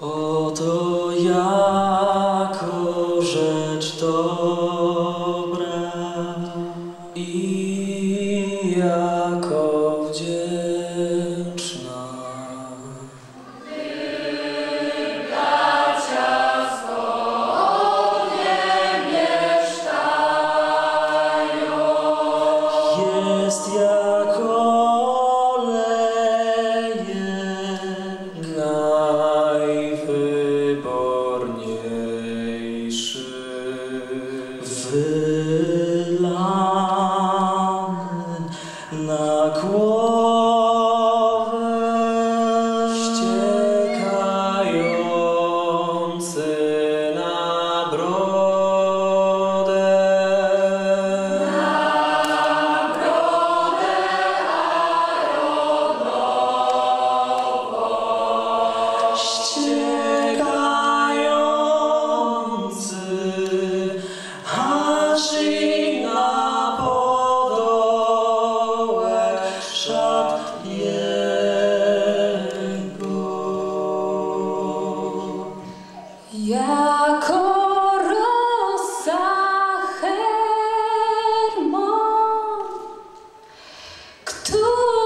Oto jako rzecz dobra i jako wdzięczna. Wy, bracia, zgodnie mieszkają. Jest jako Slavna Quo to